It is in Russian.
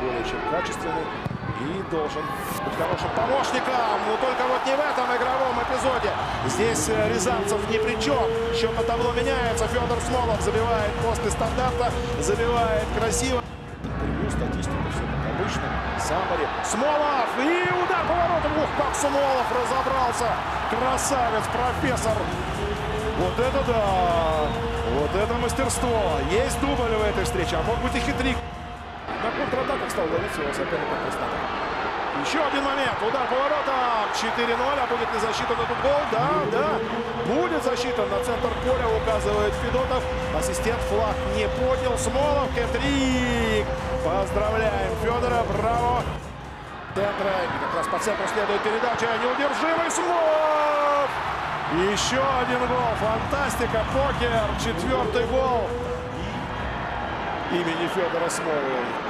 более чем качественный и должен быть хорошим помощником. Но только вот не в этом игровом эпизоде. Здесь э, Рязанцев ни при чем. Счет на табло меняется. Федор Смолов забивает после стандарта. Забивает красиво. Интервью, статистику, все как обычно. Самбари. Смолов. И удар поворотом. Ух, как Смолов разобрался. Красавец, профессор. Вот это да! Вот это мастерство! Есть дубль в этой встрече, а мог быть и хитрик. На контратаках стал ловить своего соперника Константин. Еще один момент. Удар поворота. 4-0. А будет ли засчитан этот гол? Да, да. Будет засчитан. На центр поля указывает Федотов. Ассистент флаг не поднял. Смолов. Кетрик. Поздравляем Федора. Браво. Центра. Как раз по центру следует передача. Неудержимый Смолов. Еще один гол. Фантастика. Покер. Четвертый гол имени Федора Смолова.